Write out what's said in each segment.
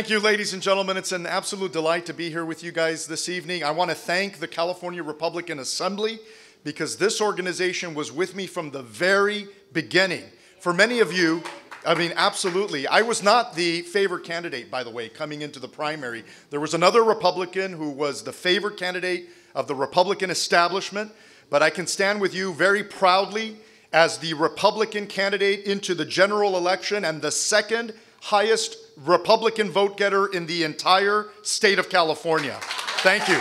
Thank you, ladies and gentlemen. It's an absolute delight to be here with you guys this evening. I want to thank the California Republican Assembly because this organization was with me from the very beginning. For many of you, I mean, absolutely. I was not the favored candidate, by the way, coming into the primary. There was another Republican who was the favored candidate of the Republican establishment, but I can stand with you very proudly as the Republican candidate into the general election and the second highest Republican vote getter in the entire state of California. Thank you.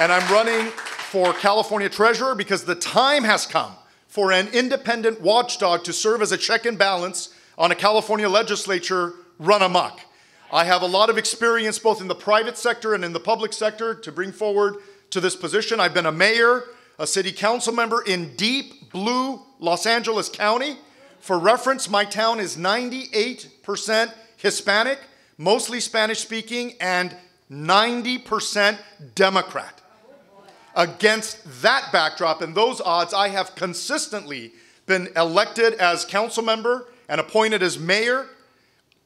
And I'm running for California Treasurer because the time has come for an independent watchdog to serve as a check and balance on a California legislature run amok. I have a lot of experience both in the private sector and in the public sector to bring forward to this position. I've been a mayor, a city council member in deep blue Los Angeles County. For reference, my town is 98% Hispanic, mostly Spanish speaking, and 90% Democrat. Against that backdrop and those odds, I have consistently been elected as council member and appointed as mayor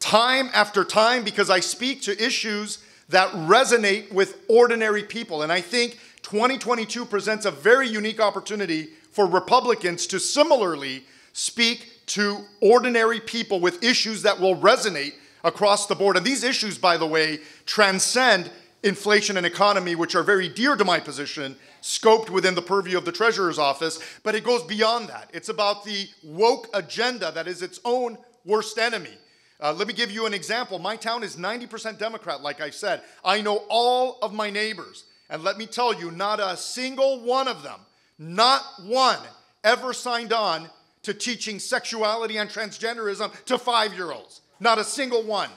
time after time because I speak to issues that resonate with ordinary people. And I think 2022 presents a very unique opportunity for Republicans to similarly speak to ordinary people with issues that will resonate across the board. And these issues, by the way, transcend inflation and economy, which are very dear to my position, scoped within the purview of the Treasurer's Office, but it goes beyond that. It's about the woke agenda that is its own worst enemy. Uh, let me give you an example. My town is 90% Democrat, like I said. I know all of my neighbors. And let me tell you, not a single one of them, not one, ever signed on to teaching sexuality and transgenderism to five year olds. Not a single one.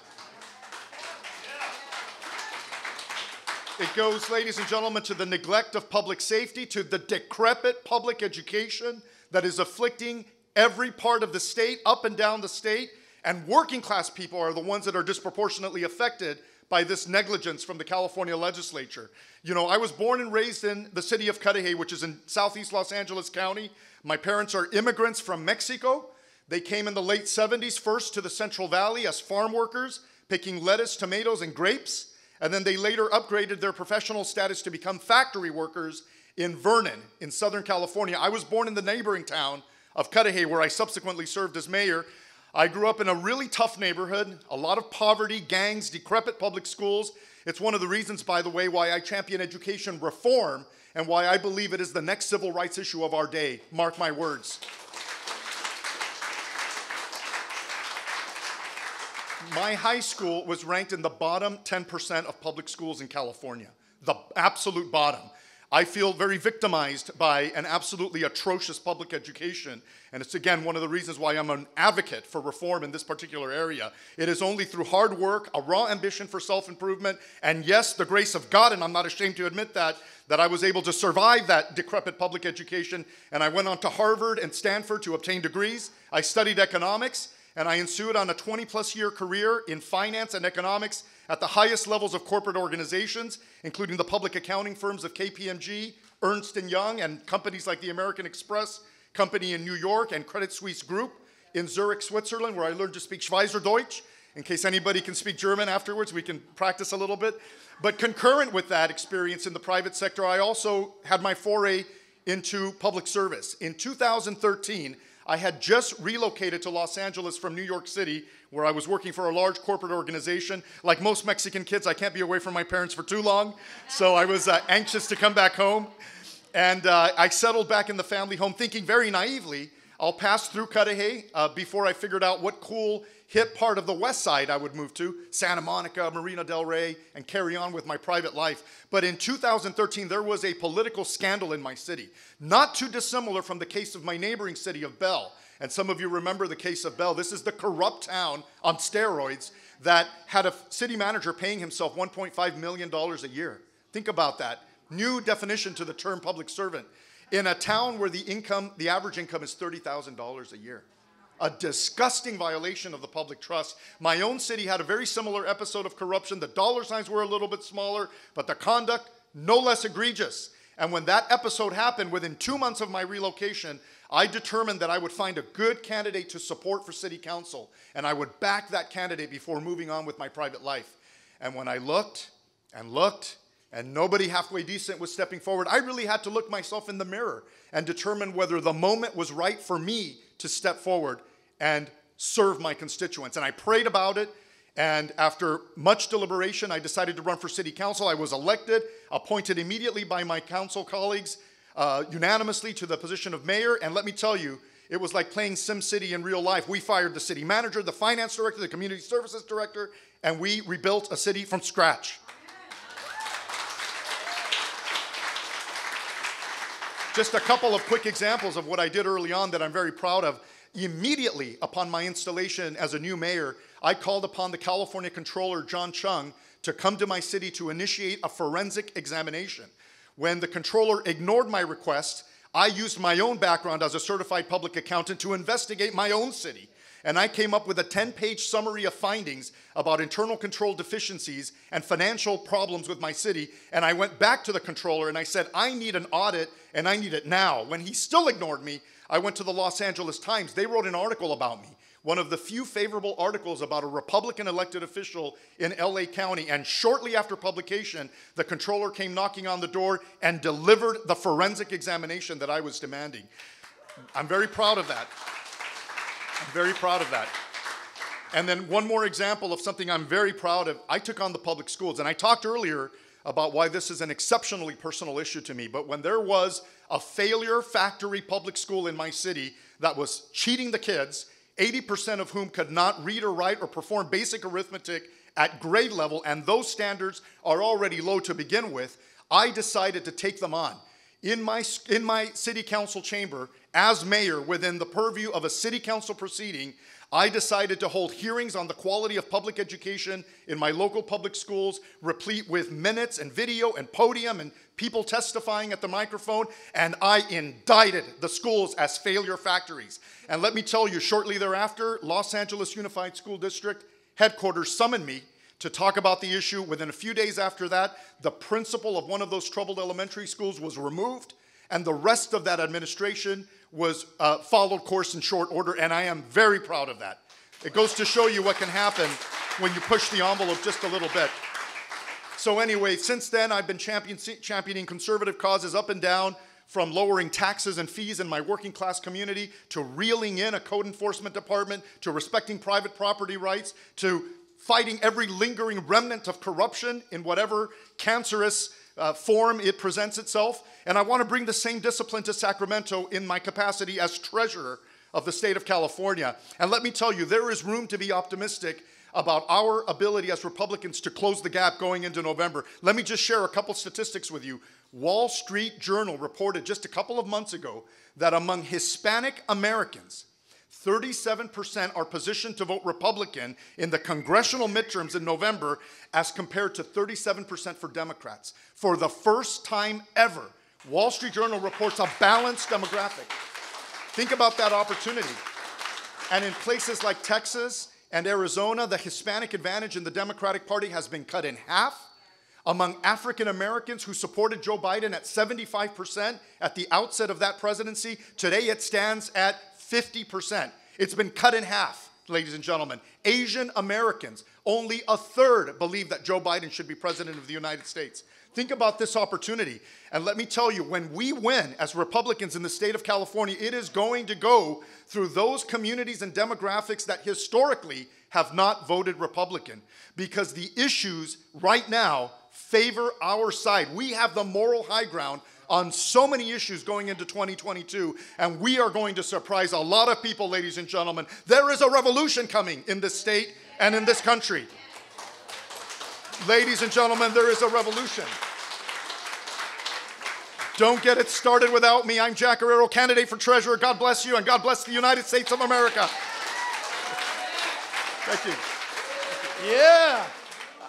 It goes, ladies and gentlemen, to the neglect of public safety, to the decrepit public education that is afflicting every part of the state, up and down the state. And working class people are the ones that are disproportionately affected by this negligence from the California legislature. You know, I was born and raised in the city of Cudahy, which is in southeast Los Angeles County. My parents are immigrants from Mexico. They came in the late 70s first to the Central Valley as farm workers, picking lettuce, tomatoes, and grapes. And then they later upgraded their professional status to become factory workers in Vernon, in Southern California. I was born in the neighboring town of Cudahy, where I subsequently served as mayor. I grew up in a really tough neighborhood, a lot of poverty, gangs, decrepit public schools. It's one of the reasons, by the way, why I champion education reform and why I believe it is the next civil rights issue of our day. Mark my words. my high school was ranked in the bottom 10% of public schools in California, the absolute bottom. I feel very victimized by an absolutely atrocious public education. And it's again one of the reasons why I'm an advocate for reform in this particular area. It is only through hard work, a raw ambition for self improvement, and yes, the grace of God, and I'm not ashamed to admit that, that I was able to survive that decrepit public education. And I went on to Harvard and Stanford to obtain degrees. I studied economics, and I ensued on a 20 plus year career in finance and economics at the highest levels of corporate organizations, including the public accounting firms of KPMG, Ernst & Young, and companies like the American Express Company in New York and Credit Suisse Group in Zurich, Switzerland, where I learned to speak Schweizerdeutsch. In case anybody can speak German afterwards, we can practice a little bit. But concurrent with that experience in the private sector, I also had my foray into public service. In 2013, I had just relocated to Los Angeles from New York City, where I was working for a large corporate organization. Like most Mexican kids, I can't be away from my parents for too long, so I was uh, anxious to come back home. And uh, I settled back in the family home, thinking very naively, I'll pass through Cudahy uh, before I figured out what cool hip part of the west side I would move to Santa Monica, Marina Del Rey, and carry on with my private life. But in 2013, there was a political scandal in my city, not too dissimilar from the case of my neighboring city of Bell. And some of you remember the case of Bell. This is the corrupt town on steroids that had a city manager paying himself $1.5 million a year. Think about that. New definition to the term public servant. In a town where the income, the average income is $30,000 a year a disgusting violation of the public trust. My own city had a very similar episode of corruption. The dollar signs were a little bit smaller, but the conduct no less egregious. And when that episode happened, within two months of my relocation, I determined that I would find a good candidate to support for city council, and I would back that candidate before moving on with my private life. And when I looked and looked, and nobody halfway decent was stepping forward, I really had to look myself in the mirror and determine whether the moment was right for me to step forward and serve my constituents. And I prayed about it, and after much deliberation, I decided to run for city council. I was elected, appointed immediately by my council colleagues, uh, unanimously to the position of mayor. And let me tell you, it was like playing SimCity in real life. We fired the city manager, the finance director, the community services director, and we rebuilt a city from scratch. Just a couple of quick examples of what I did early on that I'm very proud of. Immediately upon my installation as a new mayor, I called upon the California Controller, John Chiang, to come to my city to initiate a forensic examination. When the controller ignored my request, I used my own background as a certified public accountant to investigate my own city. And I came up with a 10 page summary of findings about internal control deficiencies and financial problems with my city. And I went back to the controller and I said, I need an audit and I need it now. When he still ignored me, I went to the Los Angeles Times. They wrote an article about me one of the few favorable articles about a Republican elected official in LA County. And shortly after publication, the controller came knocking on the door and delivered the forensic examination that I was demanding. I'm very proud of that. I'm very proud of that. And then one more example of something I'm very proud of. I took on the public schools, and I talked earlier about why this is an exceptionally personal issue to me. But when there was a failure factory public school in my city that was cheating the kids 80% of whom could not read or write or perform basic arithmetic at grade level, and those standards are already low to begin with, I decided to take them on. In my, in my city council chamber, as mayor, within the purview of a city council proceeding, I decided to hold hearings on the quality of public education in my local public schools, replete with minutes and video and podium and people testifying at the microphone, and I indicted the schools as failure factories. And let me tell you, shortly thereafter, Los Angeles Unified School District headquarters summoned me to talk about the issue. Within a few days after that, the principal of one of those troubled elementary schools was removed, and the rest of that administration was uh, followed course in short order, and I am very proud of that. It goes to show you what can happen when you push the envelope just a little bit. So, anyway, since then, I've been champion, championing conservative causes up and down, from lowering taxes and fees in my working class community to reeling in a code enforcement department to respecting private property rights to fighting every lingering remnant of corruption in whatever cancerous uh, form it presents itself. And I want to bring the same discipline to Sacramento in my capacity as treasurer of the state of California. And let me tell you, there is room to be optimistic about our ability as Republicans to close the gap going into November. Let me just share a couple statistics with you. Wall Street Journal reported just a couple of months ago that among Hispanic Americans, 37% are positioned to vote Republican in the congressional midterms in November as compared to 37% for Democrats. For the first time ever, Wall Street Journal reports a balanced demographic. Think about that opportunity. And in places like Texas and Arizona, the Hispanic advantage in the Democratic Party has been cut in half. Among African Americans who supported Joe Biden at 75% at the outset of that presidency, today it stands at 50%. It's been cut in half, ladies and gentlemen. Asian Americans, only a third believe that Joe Biden should be president of the United States. Think about this opportunity. And let me tell you, when we win as Republicans in the state of California, it is going to go through those communities and demographics that historically have not voted Republican because the issues right now favor our side. We have the moral high ground on so many issues going into 2022, and we are going to surprise a lot of people, ladies and gentlemen. There is a revolution coming in this state and in this country. Ladies and gentlemen, there is a revolution. Don't get it started without me. I'm Jack Guerrero, candidate for treasurer. God bless you, and God bless the United States of America. Thank you. Yeah.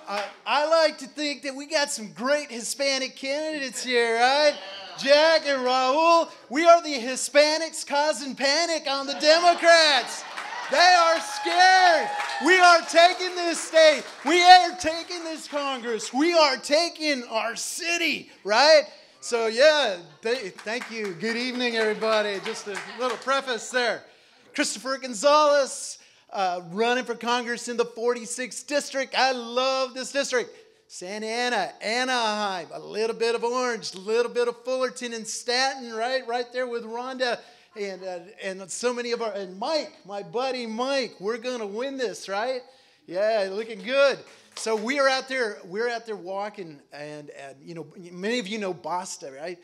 I, I like to think that we got some great Hispanic candidates here, right? Jack and Raul, we are the Hispanics causing panic on the Democrats. They are scared. We are taking this state. We are taking this Congress. We are taking our city, right? So, yeah, th- thank you. Good evening, everybody. Just a little preface there. Christopher Gonzales, uh, running for Congress in the 46th district. I love this district. Santa Ana, Anaheim, a little bit of Orange, a little bit of Fullerton and Stanton, right? Right there with Rhonda and, uh, and so many of our, and Mike, my buddy Mike, we're to win this, right? Yeah, looking good. So we are out there, we're out there walking, and, and you know, many of you know Boston, right?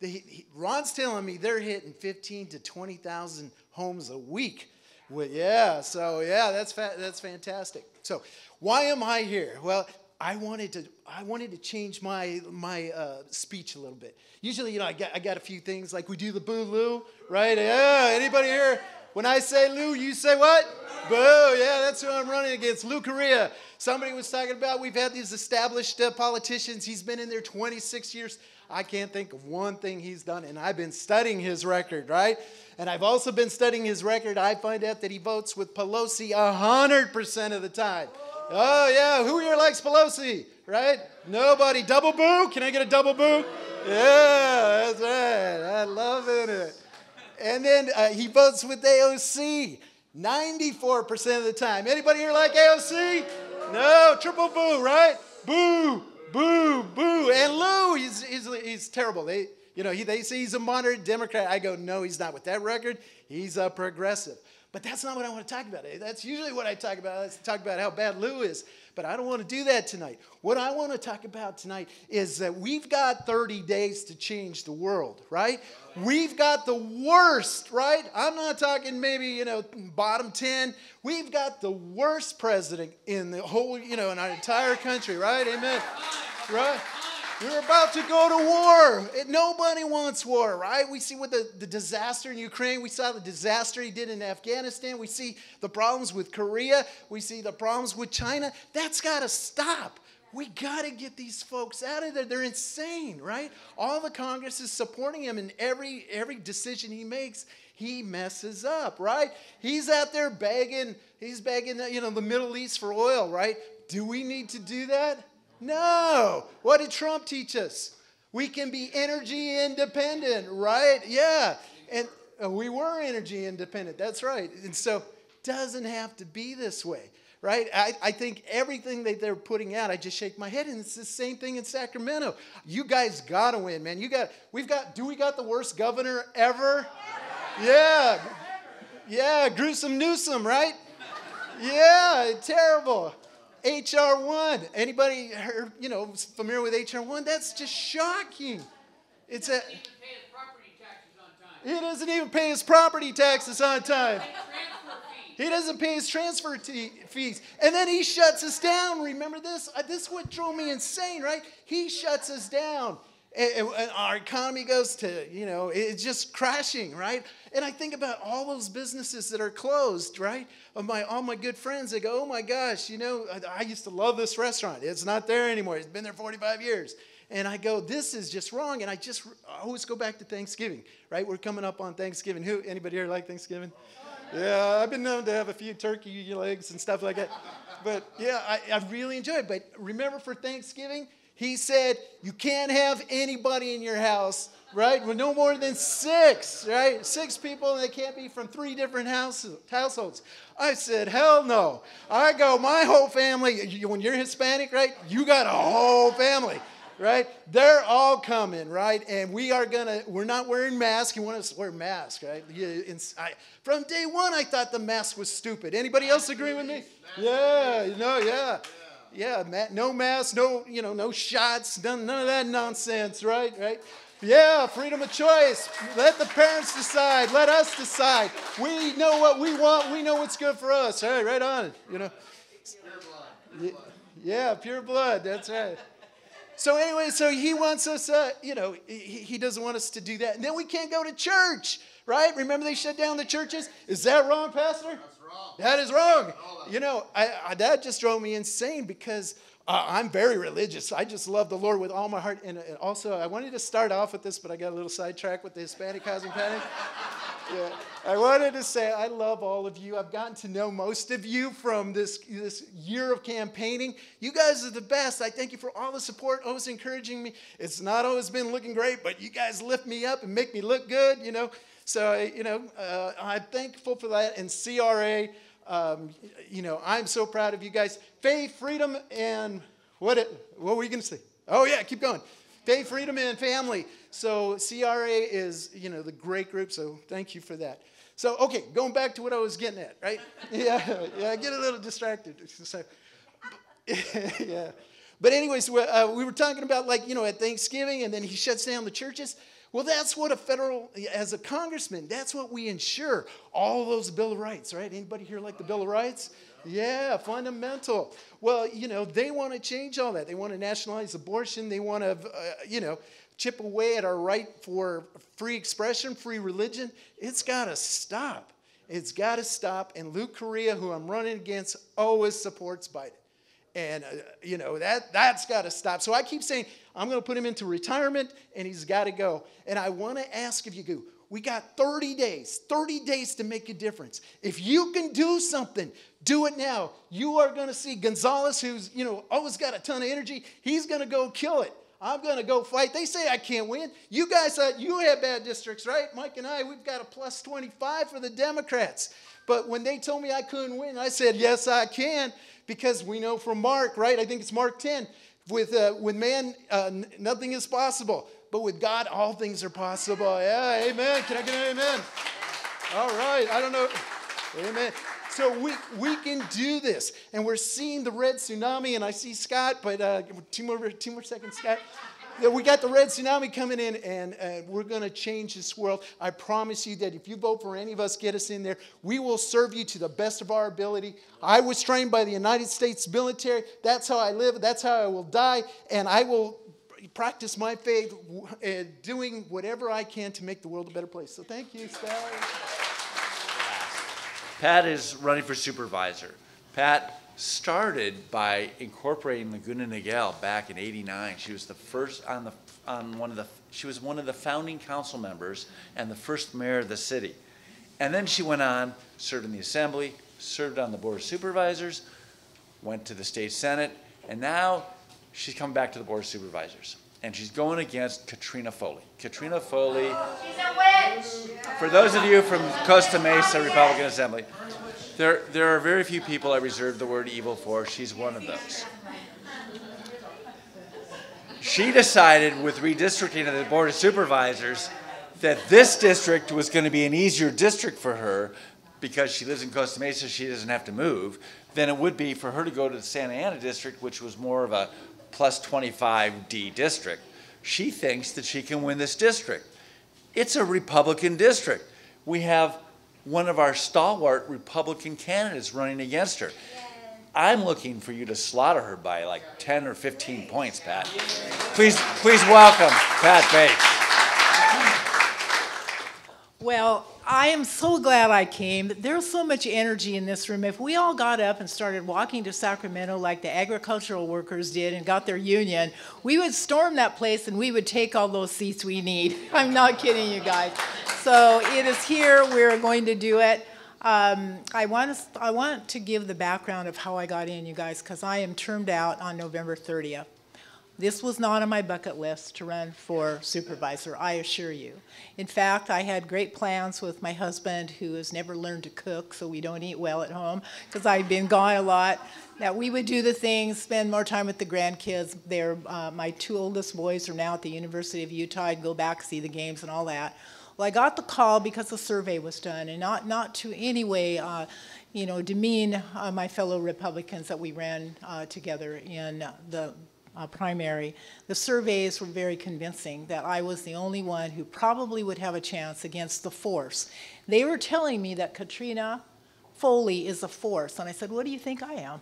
The, he, Ron's telling me they're hitting 15 to 20,000 homes a week. Yeah, so yeah, that's fa- that's fantastic. So why am I here? Well, I wanted to I wanted to change my my uh, speech a little bit. Usually, you know, I got I got a few things like we do the boo loo, right? Yeah, anybody here? When I say Lou, you say what? Boo! Yeah, that's who I'm running against. Lou Correa. Somebody was talking about we've had these established uh, politicians. He's been in there 26 years. I can't think of one thing he's done, and I've been studying his record, right? And I've also been studying his record. I find out that he votes with Pelosi 100% of the time. Oh, yeah. Who here likes Pelosi? Right? Nobody. Double boo? Can I get a double boo? Yeah, that's right. I love it. And then uh, he votes with AOC 94% of the time. Anybody here like AOC? No, triple boo, right? Boo, boo, boo. And Lou, he's, he's, he's terrible. They, you know, he, they say he's a moderate Democrat. I go, no, he's not. With that record, he's a progressive. But that's not what I want to talk about. That's usually what I talk about. I talk about how bad Lou is. But I don't want to do that tonight. What I want to talk about tonight is that we've got 30 days to change the world, right? We've got the worst, right? I'm not talking maybe, you know, bottom 10. We've got the worst president in the whole, you know, in our entire country, right? Amen. Right? We're about to go to war. Nobody wants war, right? We see what the, the disaster in Ukraine, we saw the disaster he did in Afghanistan, we see the problems with Korea, we see the problems with China. That's got to stop. We got to get these folks out of there. They're insane, right? All the Congress is supporting him in every every decision he makes. He messes up, right? He's out there begging, he's begging, you know, the Middle East for oil, right? Do we need to do that? No. What did Trump teach us? We can be energy independent, right? Yeah. And we were energy independent. That's right. And so doesn't have to be this way, right? I, I think everything that they're putting out, I just shake my head, and it's the same thing in Sacramento. You guys gotta win, man. You got we've got do we got the worst governor ever? Yeah. Yeah, gruesome Newsom, right? Yeah, terrible. HR1. Anybody heard, you know, familiar with HR1? That's just shocking. It's a he doesn't even pay his property taxes on time. He doesn't pay his transfer t- fees. And then he shuts us down. Remember this? Uh, this is what drove me insane, right? He shuts us down. And, our economy goes to, you know, it's just crashing, right? And I think about all those businesses that are closed, right? Of my all my good friends, they go, oh my gosh, you know, I, I used to love this restaurant. It's not there anymore. It's been there 45 years. And I go, this is just wrong. And I just I always go back to Thanksgiving, right? We're coming up on Thanksgiving. Who anybody here like Thanksgiving? Yeah, I've been known to have a few turkey legs and stuff like that. But yeah, I, I really enjoy it. But remember for Thanksgiving, he said, You can't have anybody in your house, right? With no more than six, right? Six people, and they can't be from three different houses, households. I said, Hell no. I go, My whole family, when you're Hispanic, right? You got a whole family right? They're all coming, right? And we are gonna, we're not wearing masks. You want us to wear masks, right? I, from day one, I thought the mask was stupid. Anybody else agree with me? Yeah, you know, yeah. Yeah, no mask, no, you know, no shots, none, none of that nonsense, right? Right? Yeah, freedom of choice. Let the parents decide. Let us decide. We know what we want. We know what's good for us. All right, right on. You know. Pure blood. Yeah, pure blood. That's right. So anyway, so he wants us, uh, you know, he, he doesn't want us to do that. And then we can't go to church, right? Remember they shut down the churches? Is that wrong, Pastor? Wrong. That is wrong. You know, I, I, that just drove me insane because uh, I'm very religious. I just love the Lord with all my heart. And, and, also, I wanted to start off with this, but I got a little sidetracked with the Hispanic housing panic. yeah. I wanted to say I love all of you. I've gotten to know most of you from this, this year of campaigning. You guys are the best. I thank you for all the support, always encouraging me. It's not always been looking great, but you guys lift me up and make me look good, you know. So, you know, uh, I'm thankful for that. And CRA, um, you know, I'm so proud of you guys. Faith, freedom, and what, it, what were you going to say? Oh, yeah, keep going. Faith, freedom, and family. So CRA is, you know, the great group. So thank you for that. So, okay, going back to what I was getting at, right? Yeah, yeah, I get a little distracted. So, yeah. But anyways, uh, we were talking about like, you know, at Thanksgiving and then he shuts down the churches. Well, that's what a federal, as a congressman, that's what we ensure. All those Bill of Rights, right? Anybody here like the Bill of Rights? Yeah, fundamental. Well, you know, they want to change all that. They want to nationalize abortion. They want to, uh, you know, chip away at our right for free expression, free religion. It's got to stop. It's got to stop. And Lou Correa, who I'm running against, always supports Biden. And, uh, you know, that, that's got to stop. So I keep saying, I'm going to put him into retirement and he's got to go. And I want to ask if you go, we got 30 days, 30 days to make a difference. If you can do something, do it now. You are going to see Gonzales, who's, you know, always got a ton of energy, he's going to go kill it. I'm going to go fight. They say I can't win. You guys, uh, you have bad districts, right? Mike and I, we've got a plus 25 for the Democrats. But when they told me I couldn't win, I said, yes, I can, because we know from Mark, right? I think it's Mark 10. With, uh, with man, uh, nothing is possible, but with God, all things are possible. Yeah, amen. Can I get an amen? All right. I don't know. Amen. So we, we can do this. And we're seeing the red tsunami, and I see Scott, but uh, two, more, two more seconds, Scott. We got the red tsunami coming in, and uh, we're going to change this world. I promise you that if you vote for any of us, get us in there, we will serve you to the best of our ability. I was trained by the United States military. That's how I live. That's how I will die. And I will practice my faith, uh, doing whatever I can to make the world a better place. So thank you, Scott. Pat is running for supervisor. Pat started by incorporating Laguna Niguel back in '89. She was the first on the on one of the she was one of the founding council members and the first mayor of the city. And then she went on, served in the assembly, served on the board of supervisors, went to the state senate, and now she's come back to the board of supervisors. And she's going against Katrina Foley. Katrina Foley. She's a witch. For those of you from Costa Mesa Republican Assembly, there, there are very few people I reserve the word evil for. She's one of those. She decided with redistricting of the Board of Supervisors that this district was going to be an easier district for her because she lives in Costa Mesa, she doesn't have to move, than it would be for her to go to the Santa Ana district, which was more of a plus 25D district. She thinks that she can win this district. It's a Republican district. We have one of our stalwart Republican candidates running against her. I'm looking for you to slaughter her by like 10 or 15 points, Pat. Please, please welcome Pat Bates. Well, I am so glad I came. There's so much energy in this room. If we all got up and started walking to Sacramento like the agricultural workers did and got their union, we would storm that place and we would take all those seats we need. I'm not kidding you guys. So it is here. We're going to do it. Um, I, want to, I want to give the background of how I got in, you guys, because I am termed out on November 30th. This was not on my bucket list to run for supervisor, I assure you. In fact, I had great plans with my husband, who has never learned to cook, so we don't eat well at home, because I've been gone a lot. That we would do the things, spend more time with the grandkids. Uh, my two oldest boys are now at the University of Utah. I'd go back, see the games, and all that. Well, I got the call because the survey was done, and not, not to any way, uh, you know, demean uh, my fellow Republicans that we ran uh, together in the uh, primary, the surveys were very convincing that I was the only one who probably would have a chance against the force. They were telling me that Katrina Foley is a force, and I said, What do you think I am?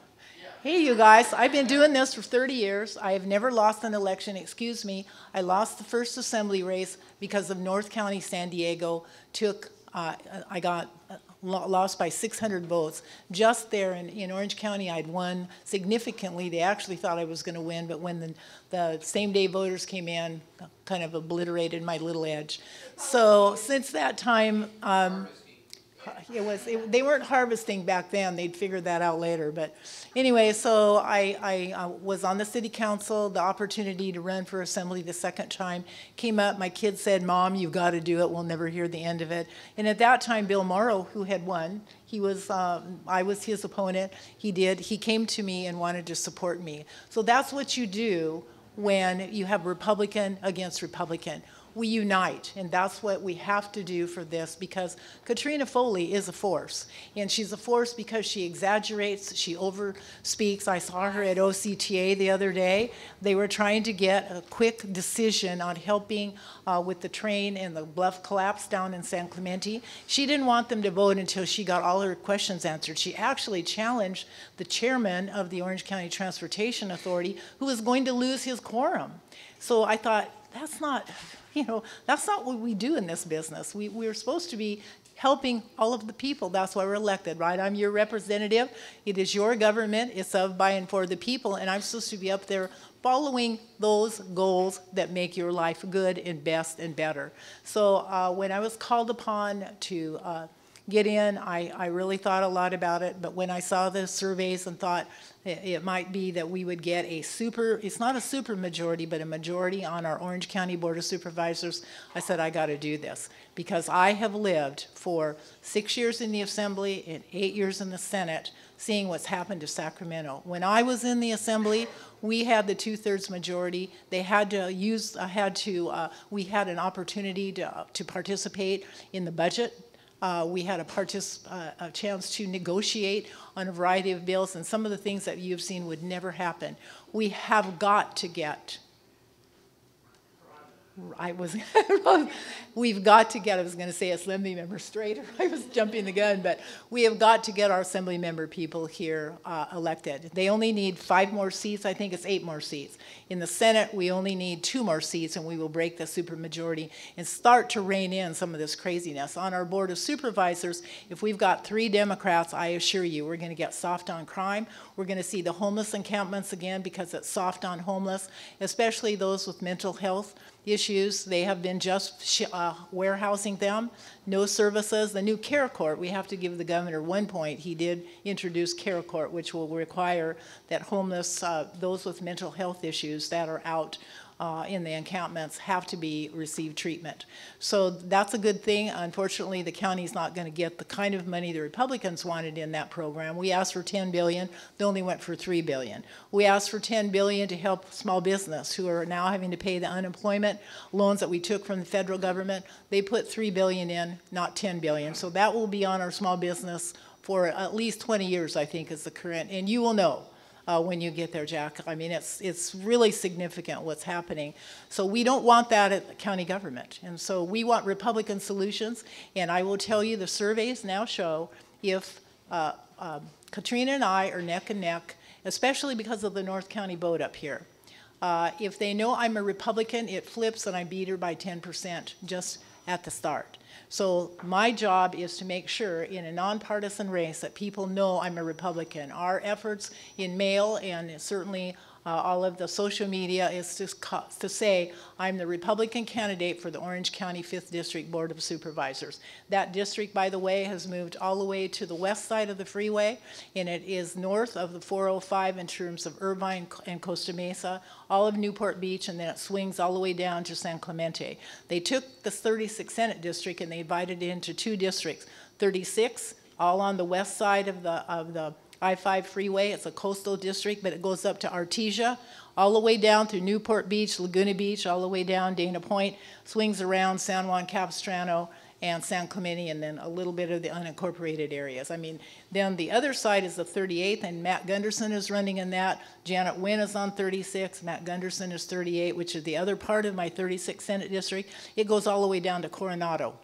Hey, you guys, I've been doing this for 30 years. I have never lost an election. Excuse me, I lost the first assembly race because of North County, San Diego. Took, uh, I got lost by 600 votes. Just there in, in Orange County, I'd won significantly. They actually thought I was going to win, but when the, the same day voters came in, kind of obliterated my little edge. So since that time, um, it was it, they weren't harvesting back then. They'd figured that out later. But anyway so i, I uh, was on the city council the opportunity to run for assembly the second time came up. My kid said mom you've got to do it. We'll never hear the end of it. And at that time bill morrow who had won he was uh, i was his opponent. He did. He came to me and wanted to support me. So that's what you do when you have republican against republican we unite. And that's what we have to do for this because Katrina Foley is a force. And she's a force because she exaggerates, she overspeaks. I saw her at OCTA the other day. They were trying to get a quick decision on helping uh, with the train and the bluff collapse down in San Clemente. She didn't want them to vote until she got all her questions answered. She actually challenged the chairman of the Orange County Transportation Authority, who was going to lose his quorum. So I thought, that's not you know, that's not what we do in this business. We, we're supposed to be helping all of the people. That's why we're elected, right? I'm your representative. It is your government. It's of, by, and for the people. And I'm supposed to be up there following those goals that make your life good and best and better. So uh, when I was called upon to uh, get in. I, I really thought a lot about it, but when I saw the surveys and thought it, it might be that we would get a super, it's not a super majority, but a majority on our Orange County Board of Supervisors, I said, I got to do this because I have lived for six years in the Assembly and eight years in the Senate seeing what's happened to Sacramento. When I was in the Assembly, we had the two-thirds majority. They had to use, uh, had to, uh, we had an opportunity to, uh, to participate in the budget uh, we had a, uh, a chance to negotiate on a variety of bills, and some of the things that you've seen would never happen. We have got to get I was, we've got to get, I was going to say assembly member straight, I was jumping the gun, but we have got to get our assembly member people here uh, elected. They only need five more seats, I think it's eight more seats. In the Senate, we only need two more seats, and we will break the supermajority and start to rein in some of this craziness. On our Board of Supervisors, if we've got three Democrats, I assure you, we're going to get soft on crime. We're going to see the homeless encampments again because it's soft on homeless, especially those with mental health issues. They have been just uh, warehousing them, no services. The new care court, we have to give the governor one point. He did introduce care court, which will require that homeless, uh, those with mental health issues that are out uh, in the encampments have to be receive treatment. So that's a good thing. Unfortunately, the county's not going to get the kind of money the Republicans wanted in that program. We asked for 10 billion, they only went for 3 billion. We asked for 10 billion to help small business who are now having to pay the unemployment loans that we took from the federal government. They put 3 billion in, not 10 billion. So that will be on our small business for at least 20 years, I think, is the current. And you will know uh, when you get there, Jack. I mean, it's, it's really significant what's happening. So we don't want that at county government. And so we want Republican solutions. And I will tell you, the surveys now show if uh, uh, Katrina and I are neck and neck, especially because of the North County vote up here. Uh, if they know I'm a Republican, it flips and I beat her by 10% just at the start. So my job is to make sure in a nonpartisan race that people know I'm a Republican. Our efforts in mail and certainly uh, all of the social media is to, to say, I'm the Republican candidate for the Orange County 5th District Board of Supervisors. That district, by the way, has moved all the way to the west side of the freeway, and it is north of the 405 in terms of Irvine and Costa Mesa, all of Newport Beach, and then it swings all the way down to San Clemente. They took the 36th Senate district and they divided it into two districts, 36, all on the west side of the, of the I-5 freeway. It's a coastal district, but it goes up to Artesia, all the way down through Newport Beach, Laguna Beach, all the way down Dana Point, swings around San Juan Capistrano and San Clemente, and then a little bit of the unincorporated areas. I mean, then the other side is the 38th, and Matt Gunderson is running in that. Janet Nguyen is on 36. Matt Gunderson is 38, which is the other part of my 36th Senate district. It goes all the way down to Coronado.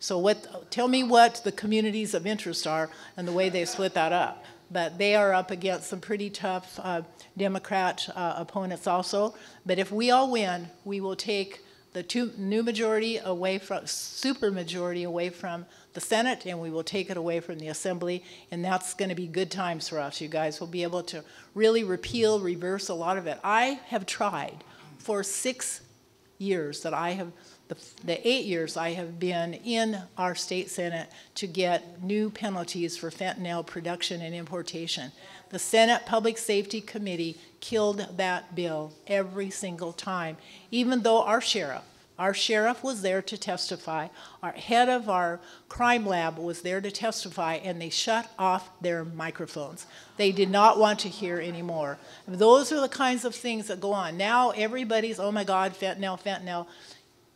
So what, tell me what the communities of interest are and the way they split that up but they are up against some pretty tough uh, Democrat uh, opponents also. But if we all win, we will take the two, new majority away from, super majority away from the Senate, and we will take it away from the Assembly, and that's going to be good times for us. You guys will be able to really repeal, reverse a lot of it. I have tried for six years that I have, the, the eight years I have been in our state Senate to get new penalties for fentanyl production and importation. The Senate Public Safety Committee killed that bill every single time, even though our sheriff, our sheriff was there to testify. Our head of our crime lab was there to testify, and they shut off their microphones. They did not want to hear anymore. Those are the kinds of things that go on. Now everybody's, oh my God, fentanyl, fentanyl.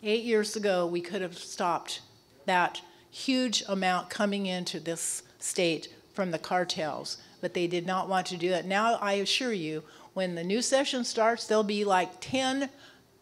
Eight years ago, we could have stopped that huge amount coming into this state from the cartels, but they did not want to do it. Now, I assure you, when the new session starts, there'll be like 10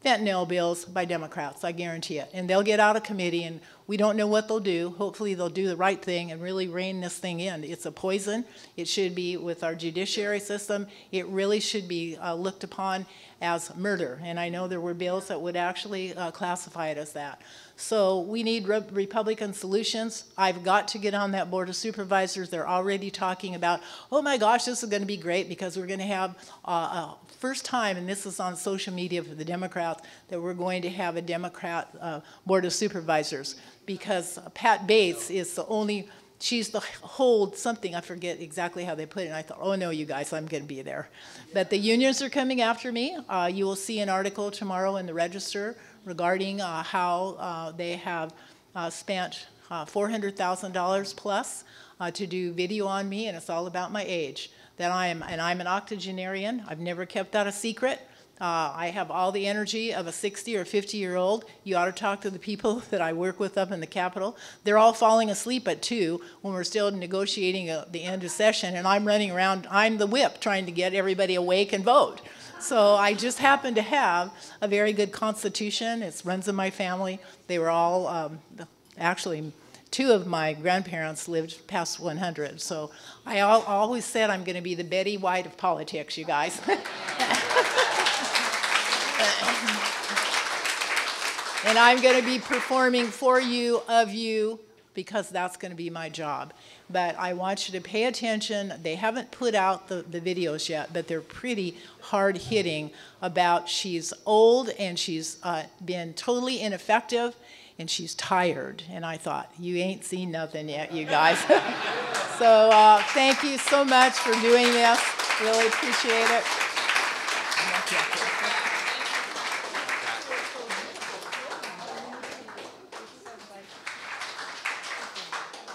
fentanyl bills by Democrats, I guarantee it. And they'll get out of committee, and we don't know what they'll do. Hopefully, they'll do the right thing and really rein this thing in. It's a poison. It should be with our judiciary system. It really should be uh, looked upon as murder. And I know there were bills that would actually uh, classify it as that. So we need re Republican solutions. I've got to get on that Board of Supervisors. They're already talking about, oh my gosh, this is going to be great because we're going to have uh, a first time, and this is on social media for the Democrats, that we're going to have a Democrat uh, Board of Supervisors because Pat Bates is the only she's the hold something i forget exactly how they put it and i thought oh no you guys i'm going to be there but the unions are coming after me uh, you will see an article tomorrow in the register regarding uh, how uh, they have uh, spent uh, $400,000 plus to do video on me, and it's all about my age. That I am, and I'm an octogenarian. I've never kept that a secret. Uh, I have all the energy of a 60 or 50 year old. You ought to talk to the people that I work with up in the Capitol. They're all falling asleep at 2 when we're still negotiating a, the end of session, and I'm running around, I'm the whip trying to get everybody awake and vote. So I just happen to have a very good constitution. It runs in my family. They were all, um, actually, two of my grandparents lived past 100. So I al always said I'm going to be the Betty White of politics, you guys. and I'm going to be performing for you, of you, because that's going to be my job but I want you to pay attention. They haven't put out the, the videos yet, but they're pretty hard hitting about she's old and she's uh, been totally ineffective and she's tired. And I thought, you ain't seen nothing yet, you guys. so uh, thank you so much for doing this. Really appreciate it.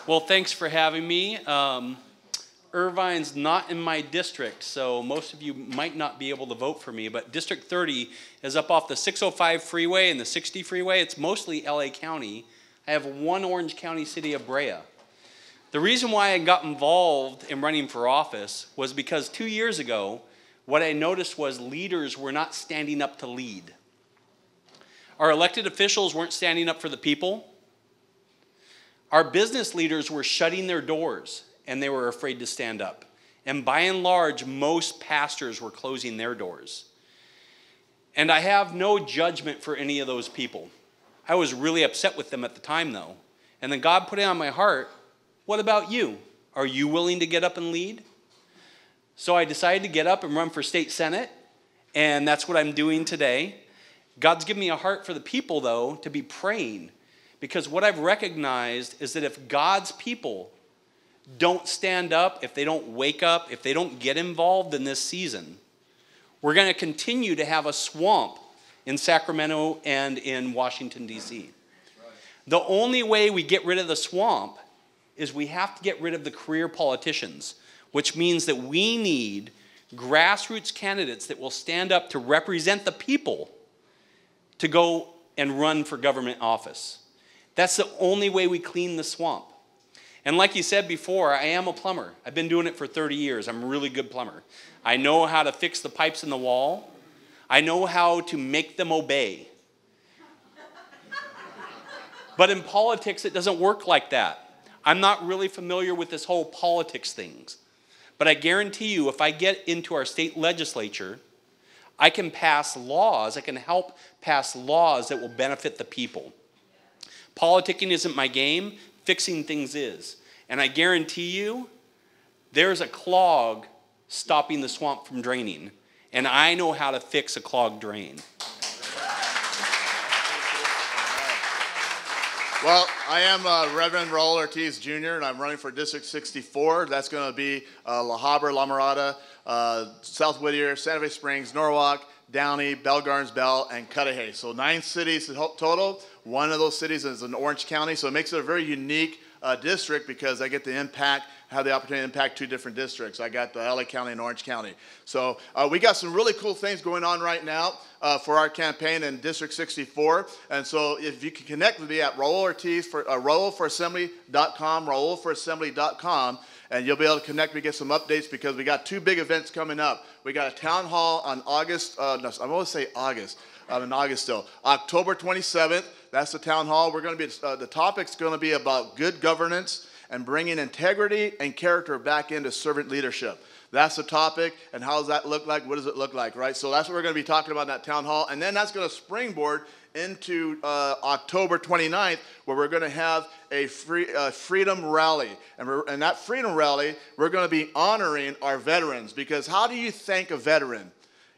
Well, thanks for having me. Um, Irvine's not in my district, so most of you might not be able to vote for me, but District 30 is up off the 605 freeway and the 60 freeway. It's mostly LA County. I have one Orange County city of Brea. The reason why I got involved in running for office was because two years ago, what I noticed was leaders were not standing up to lead. Our elected officials weren't standing up for the people. Our business leaders were shutting their doors and they were afraid to stand up. And by and large, most pastors were closing their doors. And I have no judgment for any of those people. I was really upset with them at the time, though. And then God put it on my heart what about you? Are you willing to get up and lead? So I decided to get up and run for state senate, and that's what I'm doing today. God's given me a heart for the people, though, to be praying because what I've recognized is that if God's people don't stand up, if they don't wake up, if they don't get involved in this season, we're going to continue to have a swamp in Sacramento and in Washington, D.C. The only way we get rid of the swamp is we have to get rid of the career politicians, which means that we need grassroots candidates that will stand up to represent the people to go and run for government office. That's the only way we clean the swamp. And like you said before, I am a plumber. I've been doing it for 30 years. I'm a really good plumber. I know how to fix the pipes in the wall. I know how to make them obey. but in politics, it doesn't work like that. I'm not really familiar with this whole politics things. But I guarantee you, if I get into our state legislature, I can pass laws, I can help pass laws that will benefit the people. Politicking isn't my game, fixing things is. And I guarantee you, there's a clog stopping the swamp from draining. And I know how to fix a clogged drain. Well, I am uh, Reverend Raul Ortiz Jr., and I'm running for District 64. That's going to be uh, La Habra, La Mirada, uh, South Whittier, Santa Fe Springs, Norwalk, Downey, Bell Gardens, Bell, and Cudahy. So nine cities total. One of those cities is in Orange County, so it makes it a very unique uh, district because I get to impact, have the opportunity to impact two different districts. I got the LA County and Orange County. So uh, we got some really cool things going on right now uh, for our campaign in District 64. And so if you can connect with me at Raul Ortiz for uh, RaulForAssembly.com, RaulForAssembly.com, and you'll be able to connect me, get some updates because we got two big events coming up. We got a town hall on August, uh, no, I'm going to say August, in August still, October 27th. That's the town hall. We're going to be, uh, the topic's going to be about good governance and bringing integrity and character back into servant leadership. That's the topic, and how does that look like? What does it look like, right? So that's what we're going to be talking about in that town hall, and then that's going to springboard into uh, October 29th, where we're going to have a free, uh, freedom rally. And, and that freedom rally, we're going to be honoring our veterans. Because how do you thank a veteran?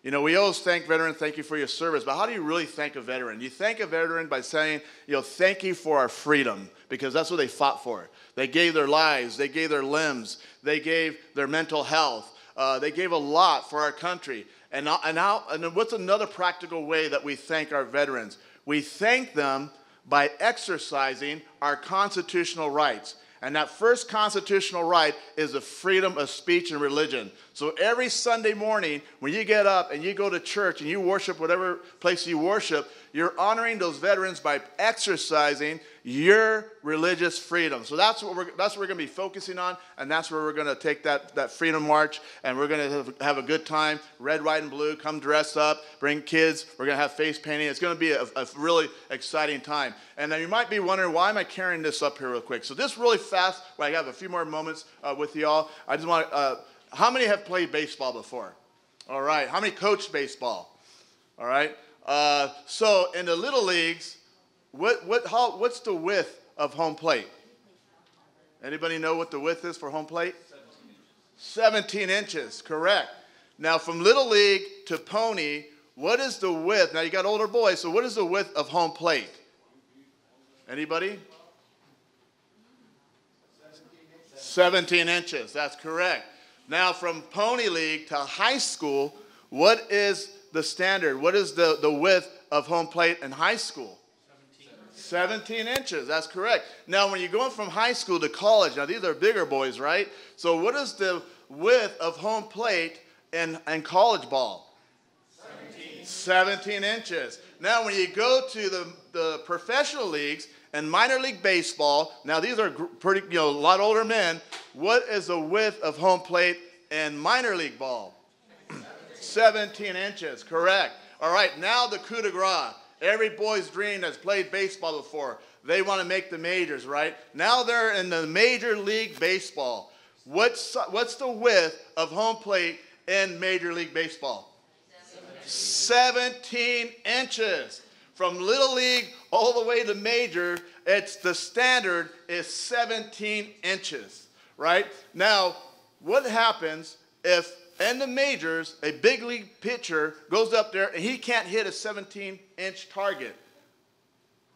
You know, we always thank veterans, thank you for your service, but how do you really thank a veteran? You thank a veteran by saying, you know, thank you for our freedom, because that's what they fought for. They gave their lives, they gave their limbs, they gave their mental health, uh, they gave a lot for our country. And, and, now, and what's another practical way that we thank our veterans? We thank them by exercising our constitutional rights. And that first constitutional right is the freedom of speech and religion. So every Sunday morning, when you get up and you go to church and you worship whatever place you worship, you're honoring those veterans by exercising your religious freedom. So that's what we're, that's what we're going to be focusing on, and that's where we're going to take that, that freedom march, and we're going to have, a good time. Red, white, and blue. Come dress up. Bring kids. We're going to have face painting. It's going to be a, a really exciting time. And then you might be wondering, why am I carrying this up here real quick? So this really fast. Well, I have a few more moments uh, with y'all. I just want to. Uh, how many have played baseball before? All right. How many coached baseball? All right. Uh, so in the little leagues, what, what, how, what's the width of home plate? Anybody know what the width is for home plate? 17 inches, correct. Now, from Little League to Pony, what is the width? Now, you got older boys, so what is the width of home plate? Anybody? 17 inches, that's correct. Now, from Pony League to high school, what is the standard? What is the, the width of home plate in high school? 17 inches, that's correct. Now, when you're going from high school to college, now these are bigger boys, right? So, what is the width of home plate in, in college ball? 17. 17 inches. Now, when you go to the, the professional leagues and minor league baseball, now these are pretty, you know, a lot older men. What is the width of home plate in minor league ball? 17 inches, correct. All right, now the coup de grace. Every boy's dream has played baseball before. They want to make the majors, right? Now they're in the Major League Baseball. What's, what's the width of home plate in Major League Baseball? 17 inches. From Little League all the way to Major, it's the standard is 17 inches, right? Now, what happens if in the majors, a big league pitcher goes up there and he can't hit a 17 inch target.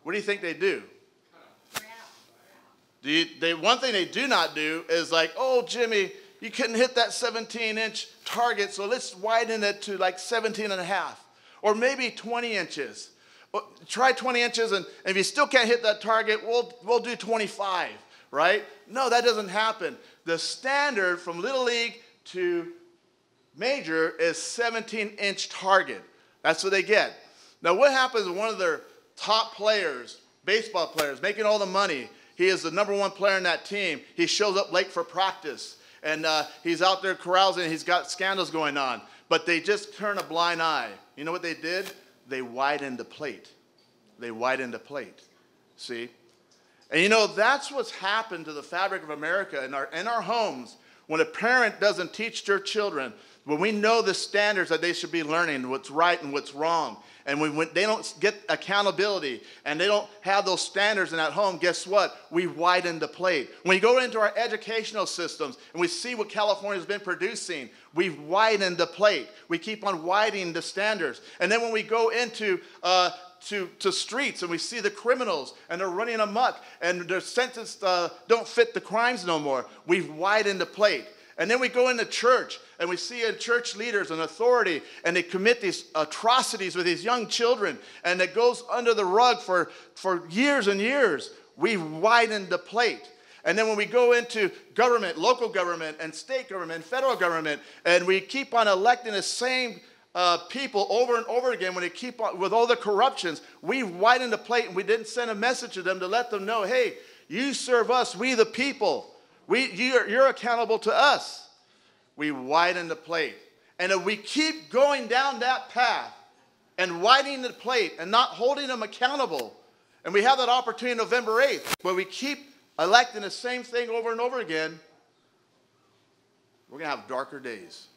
What do you think they do? do you, they, one thing they do not do is like, oh, Jimmy, you couldn't hit that 17 inch target, so let's widen it to like 17 and a half, or maybe 20 inches. Try 20 inches, and, and if you still can't hit that target, we'll, we'll do 25, right? No, that doesn't happen. The standard from Little League to major is 17 inch target. That's what they get. Now, what happens when one of their top players, baseball players, making all the money, he is the number one player in that team. He shows up late for practice and uh, he's out there carousing. He's got scandals going on, but they just turn a blind eye. You know what they did? They widen the plate. They widen the plate. See? And you know, that's what's happened to the fabric of America in our, in our homes when a parent doesn't teach their children when we know the standards that they should be learning, what's right and what's wrong, and when, when they don't get accountability and they don't have those standards in that home, guess what? We widen the plate. When you go into our educational systems and we see what California's been producing, we've widened the plate. We keep on widening the standards. And then when we go into uh, to, to streets and we see the criminals and they're running amok and their sentences uh, don't fit the crimes no more, we've widened the plate. And then we go into church and we see in church leaders and authority and they commit these atrocities with these young children and it goes under the rug for, for years and years. We widen the plate. And then when we go into government, local government and state government, federal government, and we keep on electing the same uh, people over and over again when they keep on with all the corruptions, we widen the plate and we didn't send a message to them to let them know, hey, you serve us, we the people. We, you're, you're accountable to us. We widen the plate. And if we keep going down that path and widening the plate and not holding them accountable, and we have that opportunity November 8th, where we keep electing the same thing over and over again, we're going to have darker days.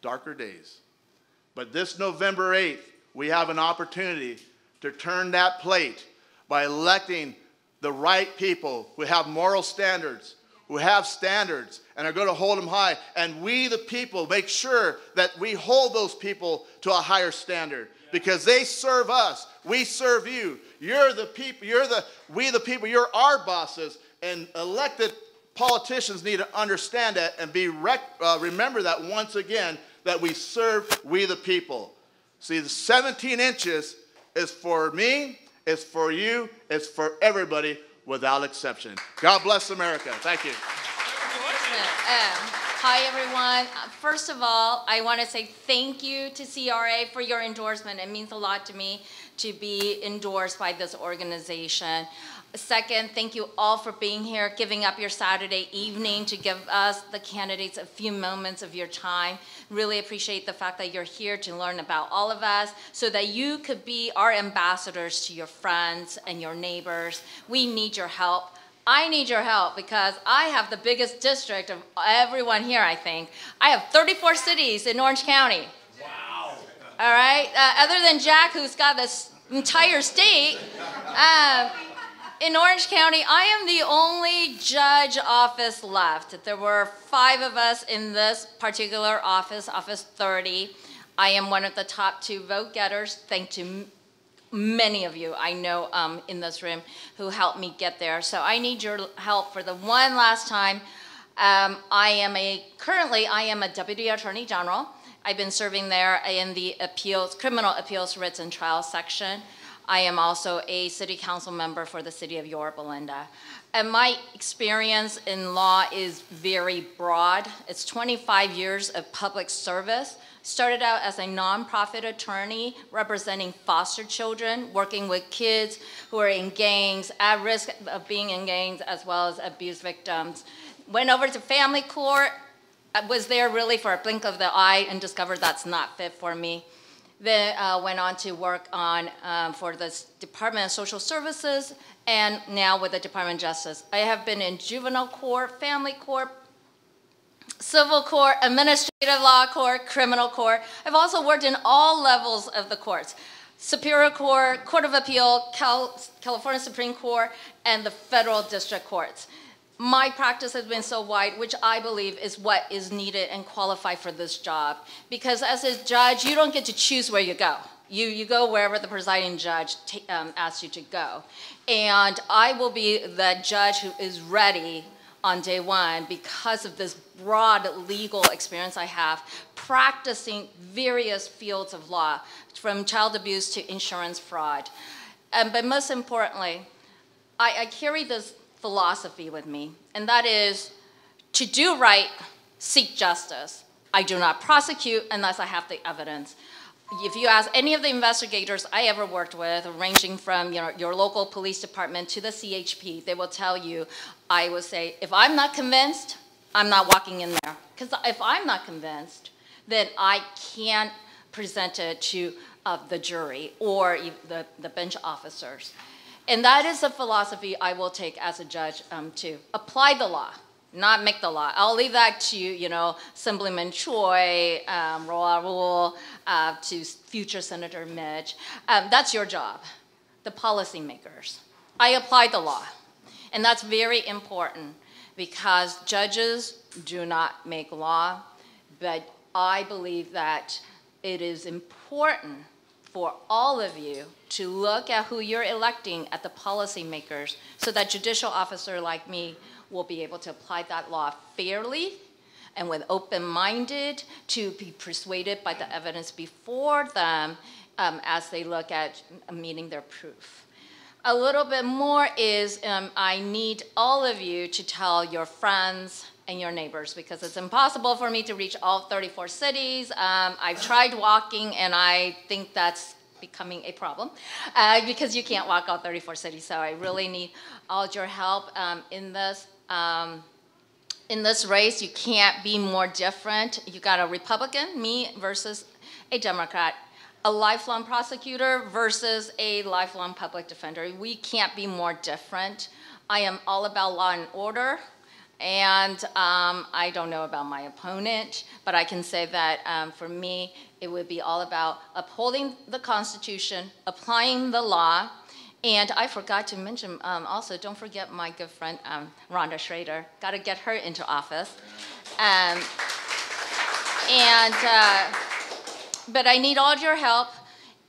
Darker days. But this November 8th, we have an opportunity to turn that plate by electing the right people who have moral standards, who have standards, and are going to hold them high. And we, the people, make sure that we hold those people to a higher standard because they serve us. We serve you. You're the people, you're the, we, the people, you're our bosses. And elected politicians need to understand that and be rec- uh, remember that once again that we serve we the people. See, the 17 inches is for me it's for you, it's for everybody without exception. God bless America. Thank you. Um, hi, everyone. Uh, first of all, I want to say thank you to CRA for your endorsement. It means a lot to me to be endorsed by this organization. Second, thank you all for being here, giving up your Saturday evening to give us, the candidates, a few moments of your time. Really appreciate the fact that you're here to learn about all of us so that you could be our ambassadors to your friends and your neighbors. We need your help. I need your help because I have the biggest district of everyone here, I think. I have 34 cities in Orange County. Wow. All right? Uh, other than Jack, who's got this entire state. Um, in Orange County, I am the only judge office left. There were five of us in this particular office, Office 30. I am one of the top two vote getters, thanks to many of you I know um, in this room who helped me get there. So I need your help for the one last time. Um, I am a, currently I am a Deputy Attorney General. I've been serving there in the appeals, criminal appeals writs and trials section. I am also a city council member for the city of Yorba Linda. And my experience in law is very broad. It's 25 years of public service. Started out as a nonprofit attorney representing foster children, working with kids who are in gangs, at risk of being in gangs, as well as abuse victims. Went over to family court, was there really for a blink of the eye and discovered that's not fit for me. Then uh, went on to work on um, for the Department of Social Services and now with the Department of Justice. I have been in juvenile court, family court, civil court, administrative law court, criminal court. I've also worked in all levels of the courts. Superior Court, Court of Appeal, Cal California Supreme Court, and the federal district courts my practice has been so wide, which I believe is what is needed and qualified for this job. Because as a judge, you don't get to choose where you go. You, you go wherever the presiding judge um, asks you to go. And I will be the judge who is ready on day one because of this broad legal experience I have, practicing various fields of law, from child abuse to insurance fraud. Um, but most importantly, I, I carry this philosophy with me, and that is to do right, seek justice. I do not prosecute unless I have the evidence. If you ask any of the investigators I ever worked with, ranging from you know, your local police department to the CHP, they will tell you, I will say, if I'm not convinced, I'm not walking in there. Because if I'm not convinced, then I can't present it to uh, the jury or the, the bench officers. And that is a philosophy I will take as a judge um, to apply the law. not make the law. I'll leave that to, you know, Assemblyman Choi, um, Roa Rule, uh, to future Senator Mitch. Um, that's your job, the policymakers. I apply the law. And that's very important because judges do not make law, but I believe that it is important for all of you to look at who you're electing at the policymakers so that judicial officer like me will be able to apply that law fairly and with open-minded to be persuaded by the evidence before them um, as they look at meeting their proof. A little bit more is um, I need all of you to tell your friends and your neighbors because it's impossible for me to reach all 34 cities. Um, I've tried walking and I think that's becoming a problem uh, because you can't walk all 34 cities. So I really need all your help um, in this. Um, in this race, you can't be more different. You got a Republican, me versus a Democrat, a lifelong prosecutor versus a lifelong public defender. We can't be more different. I am all about law and order. And um, I don't know about my opponent, but I can say that um, for me, it would be all about upholding the Constitution, applying the law, and I forgot to mention um, also, don't forget my good friend um, Rhonda Shader. Got to get her into office. Um, and, uh, but I need all your help.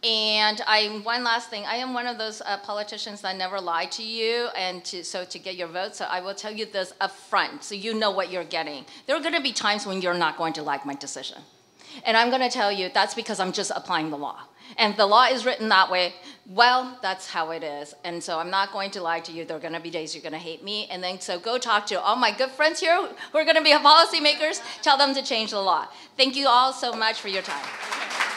And I, one last thing, I am one of those uh, politicians that never lie to you, and to, so to get your vote, so I will tell you this up front, so you know what you're getting. There are going to be times when you're not going to like my decision. And I'm going to tell you that's because I'm just applying the law. And the law is written that way. Well, that's how it is. And so I'm not going to lie to you. There are going to be days you're going to hate me. And then so go talk to all my good friends here who are going to be policymakers. Tell them to change the law. Thank you all so much for your time.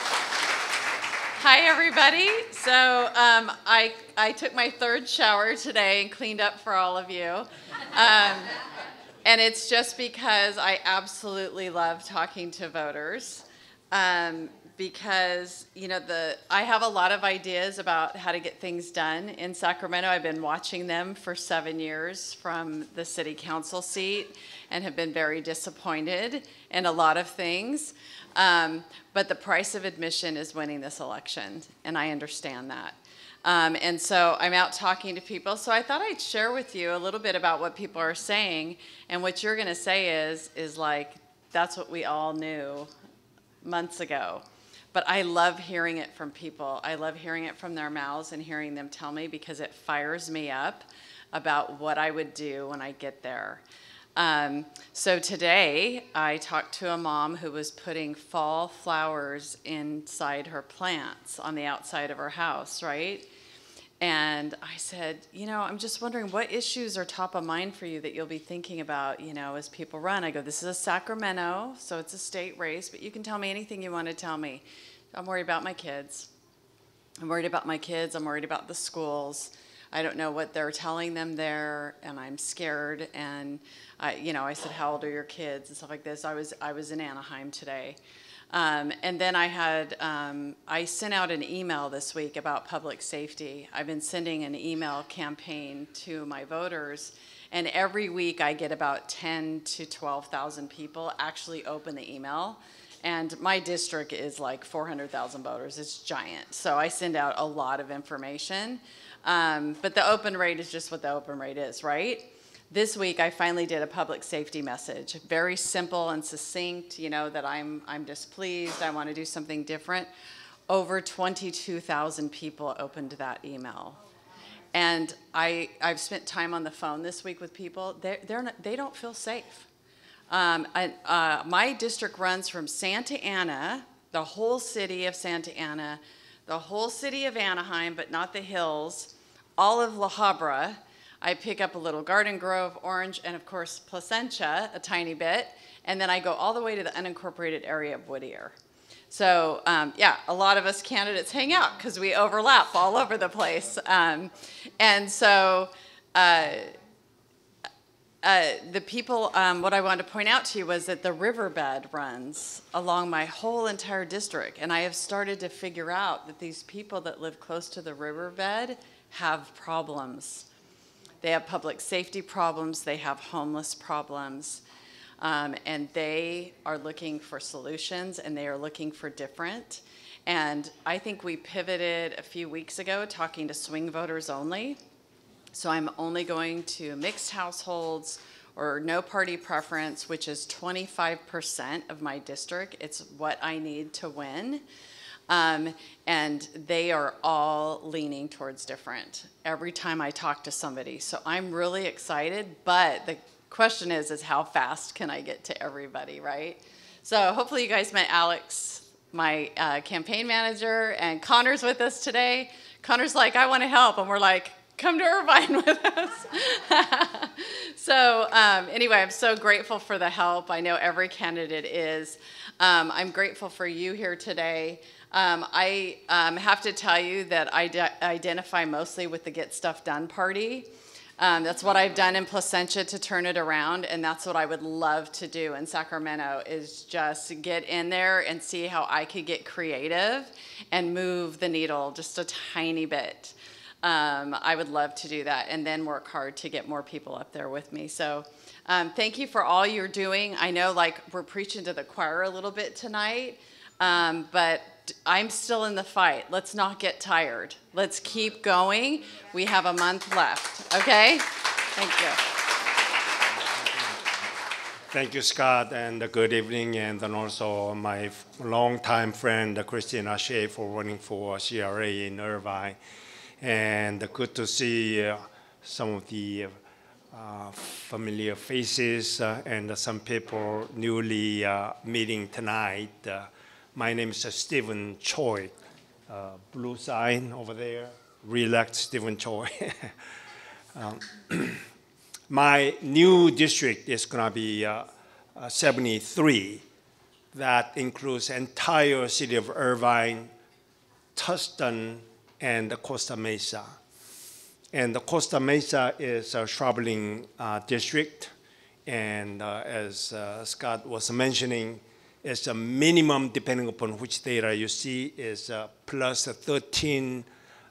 Hi, everybody. So um, I, I took my third shower today and cleaned up for all of you. Um, and it's just because I absolutely love talking to voters. Um, because you know the I have a lot of ideas about how to get things done in Sacramento. I've been watching them for 7 years from the city council seat and have been very disappointed in a lot of things. Um, but the price of admission is winning this election, and I understand that. Um, and so I'm out talking to people. So I thought I'd share with you a little bit about what people are saying. And what you're going to say is, is like, that's what we all knew months ago. But I love hearing it from people. I love hearing it from their mouths and hearing them tell me because it fires me up about what I would do when I get there. Um, so today, I talked to a mom who was putting fall flowers inside her plants on the outside of her house, right? And I said, you know, I'm just wondering what issues are top of mind for you that you'll be thinking about, you know, as people run. I go, this is a Sacramento, so it's a state race, but you can tell me anything you want to tell me. I'm worried about my kids. I'm worried about my kids. I'm worried about the schools. I don't know what they're telling them there, and I'm scared. And I, you know, I said, "How old are your kids?" and stuff like this. I was I was in Anaheim today, um, and then I had um, I sent out an email this week about public safety. I've been sending an email campaign to my voters, and every week I get about ten to twelve thousand people actually open the email. And my district is like 400,000 voters. It's giant. So I send out a lot of information. Um, but the open rate is just what the open rate is, right? This week I finally did a public safety message, very simple and succinct, you know, that I'm, I'm displeased, I want to do something different. Over 22,000 people opened that email. And I, I've spent time on the phone this week with people. They're, they're not, they don't feel safe. Um, I, uh, my district runs from Santa Ana, the whole city of Santa Ana, the whole city of Anaheim, but not the hills, all of La Habra. I pick up a little Garden Grove, Orange, and of course Placentia a tiny bit, and then I go all the way to the unincorporated area of Whittier. So um, yeah, a lot of us candidates hang out because we overlap all over the place, um, and so. Uh, uh, the people, um, what I wanted to point out to you was that the riverbed runs along my whole entire district. And I have started to figure out that these people that live close to the riverbed have problems. They have public safety problems, they have homeless problems, um, and they are looking for solutions and they are looking for different. And I think we pivoted a few weeks ago talking to swing voters only. So I'm only going to mixed households or no party preference, which is 25% of my district. It's what I need to win. Um, and they are all leaning towards different every time I talk to somebody. So I'm really excited, but the question is, is how fast can I get to everybody, right? So hopefully you guys met Alex, my uh, campaign manager, and Connor's with us today. Connor's like, I want to help, and we're like, come to Irvine with us. so um, anyway, I'm so grateful for the help. I know every candidate is. Um, I'm grateful for you here today. Um, I um, have to tell you that I identify mostly with the Get Stuff Done party. Um, that's what I've done in Placentia to turn it around, and that's what I would love to do in Sacramento is just get in there and see how I could get creative and move the needle just a tiny bit. Um, I would love to do that and then work hard to get more people up there with me. So um, thank you for all you're doing. I know like we're preaching to the choir a little bit tonight, um, but I'm still in the fight. Let's not get tired. Let's keep going. We have a month left. Okay? Thank you. Thank you, Scott, and good evening, and also my longtime friend Christina Shea for running for CRA in Irvine, and good to see uh, some of the uh, familiar faces uh, and some people newly uh, meeting tonight. Uh, my name is uh, Steven Choi, uh, blue sign over there, relax Steven Choi. um, my new district is going to be uh, uh, 73. That includes entire city of Irvine, Tustin, and Costa Mesa. And the Costa Mesa is a traveling uh, district, and uh, as Scott was mentioning, is a minimum, depending upon which data you see, is uh, plus 13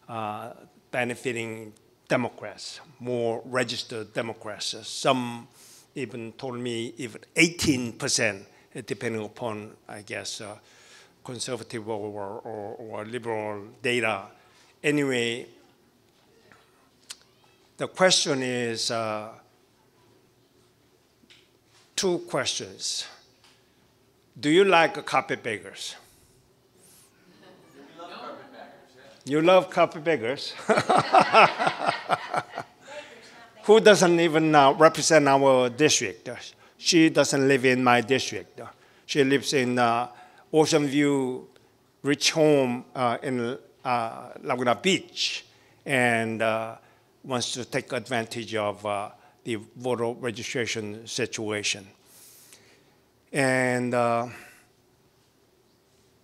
uh, benefiting Democrats, more registered Democrats. Some even told me even 18%, depending upon, I guess, uh, conservative or, or, or, liberal data. Anyway, the question is uh, two questions. Do you like carpetbaggers? You love carpetbaggers? Who doesn't even uh, represent our district? She doesn't live in my district. She lives in uh, Ocean View Rich Home uh, in uh, Laguna Beach and uh, wants to take advantage of uh, the voter registration situation. And uh,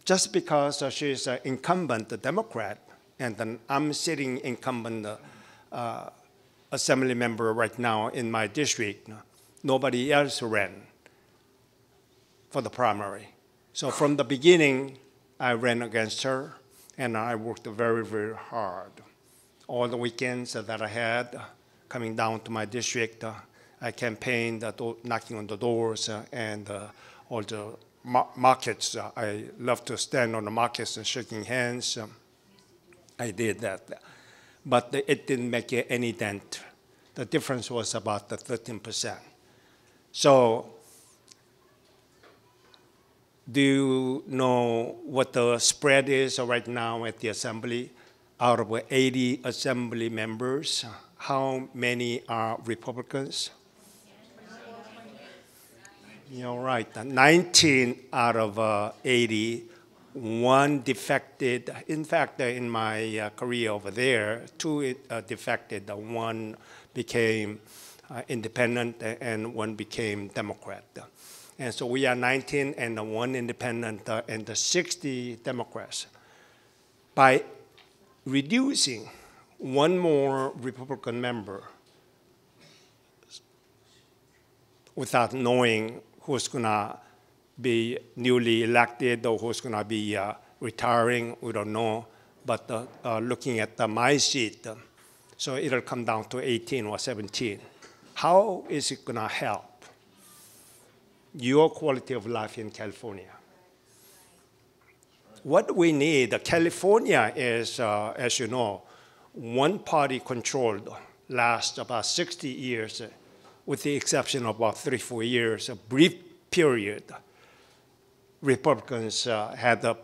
just because uh, she's an incumbent Democrat, and I'm sitting incumbent uh, assembly member right now in my district, nobody else ran for the primary. So from the beginning, I ran against her, and I worked very, very hard. All the weekends that I had coming down to my district, Uh, knocking on the doors, uh, and uh, all the markets. I love to stand on the markets and shaking hands. Um, I did that. But it didn't make any dent. The difference was about the 13%. So do you know what the spread is right now at the assembly? Out of 80 assembly members, how many are Republicans? You're right. 19 out of uh, 80, one defected. In fact, uh, in my uh, career over there, two uh, defected. One became uh, independent and one became Democrat. And so we are 19 and one independent uh, and 60 Democrats. By reducing one more Republican member without knowing who's going to be newly elected or who's going to be uh, retiring, we don't know. But uh, uh, looking at the my seat, So it'll come down to 18 or 17. How is it going to help your quality of life in California? What we need, California is, uh, as you know, one party controlled last about 60 years, with the exception of about three, four years, a brief period. Republicans uh, had the,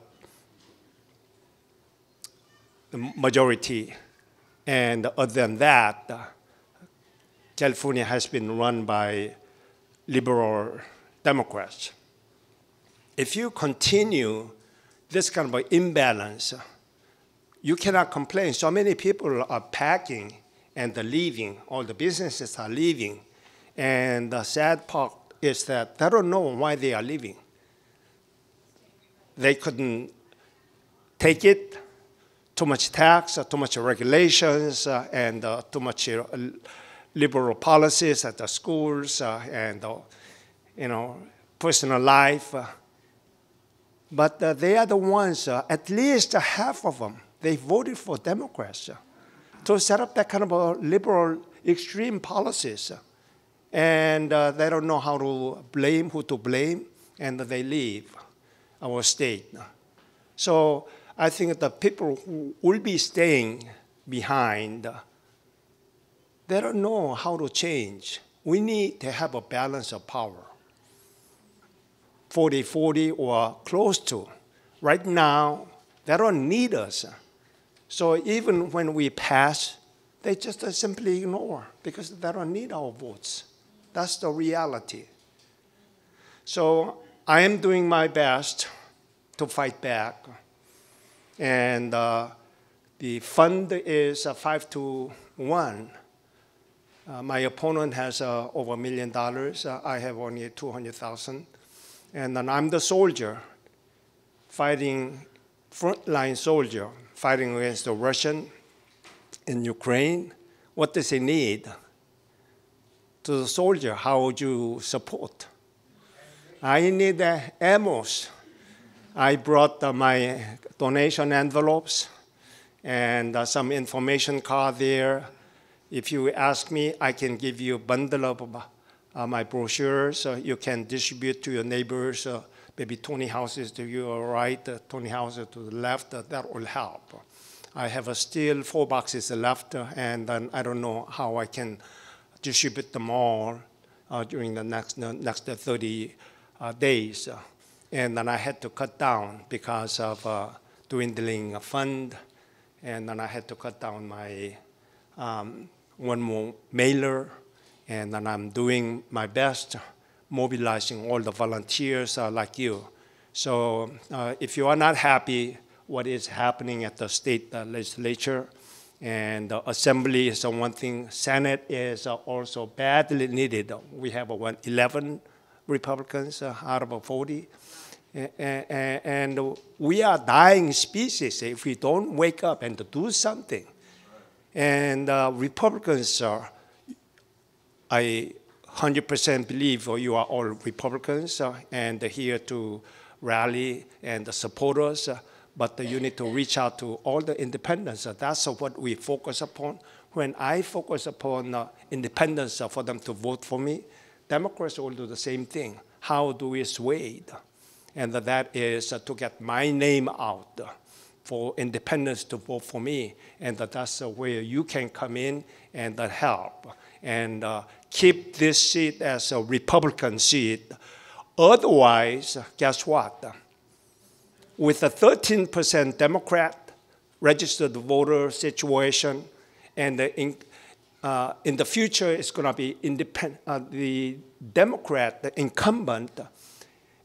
the majority, and other than that, uh, California has been run by liberal Democrats. If you continue this kind of imbalance, you cannot complain. So many people are packing and leaving, all the businesses are leaving. And the sad part is that they don't know why they are leaving. They couldn't take it, too much tax, too much regulations, uh, and uh, too much uh, liberal policies at the schools, uh, and uh, you know, personal life. Uh, but they are the ones, at least half of them, they voted for Democrats to set up that kind of liberal extreme policies. And uh, they don't know how to blame, who to blame, and they leave our state. So I think the people who will be staying behind, they don't know how to change. We need to have a balance of power. 40 40 or close to. Right now, they don't need us. So even when we pass, they just simply ignore because they don't need our votes. That's the reality. So I am doing my best to fight back. And uh, the fund is uh, five to one. Uh, my opponent has uh, over a million dollars. Uh, I have only 200,000. And then I'm the soldier fighting, frontline soldier, fighting against the Russian in Ukraine. What does he need? To the soldier, how would you support? I need uh, ammo. I brought uh, my donation envelopes and uh, some information card there. If you ask me, I can give you a bundle of uh, my brochures. Uh, you can distribute to your neighbors, uh, maybe 20 houses to your right, uh, 20 houses to the left. Uh, that will help. I have uh, still four boxes left, and I don't know how I can distribute them all during the next, next 30 days. and then I had to cut down because of dwindling a fund, and then I had to cut down my um, one more mailer and then I'm doing my best mobilizing all the volunteers uh, like you. So uh, if you are not happy what is happening at the state uh, legislature, and the assembly is one thing, Senate is uh, also badly needed. We have 11 Republicans uh, out of 40. And we are dying species if we don't wake up and do something. And uh, Republicans are I 100% believe you are all Republicans uh, and here to rally and support us, uh, but you need to reach out to all the independents. That's what we focus upon. When I focus upon uh, independence for them to vote for me, Democrats will do the same thing. How do we sway? And that is to get my name out for independents to vote for me. And that's where you can come in and help and uh, keep this seat as a Republican seat. Otherwise, guess what? With a 13% Democrat registered voter situation, and in, uh, in the future it's going to be independent, uh, the Democrat, the incumbent,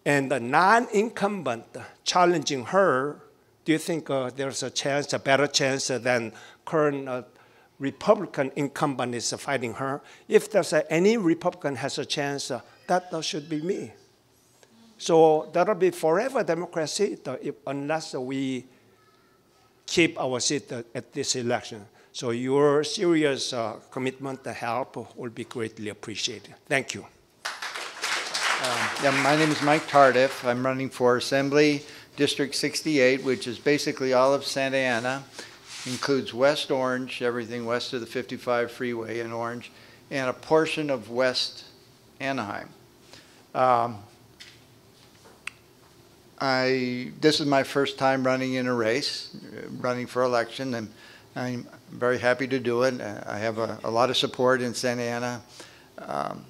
and the non-incumbent challenging her. Do you think uh, there's a chance, a better chance than current uh, Republican incumbent is fighting her. If there's any Republican has a chance, uh, that should be me. So that'll be forever democracy unless we keep our seat at this election. So your serious uh, commitment to help will be greatly appreciated. Thank you. Um, yeah, my name is Mike Tardif. I'm running for Assembly District 68, which is basically all of Santa Ana. includes West Orange, everything west of the 55 freeway in Orange, and a portion of West Anaheim. Um, I, this is my first time running in a race, uh, running for election, and I'm very happy to do it. Uh, I have a, a lot of support in Santa Ana. Um,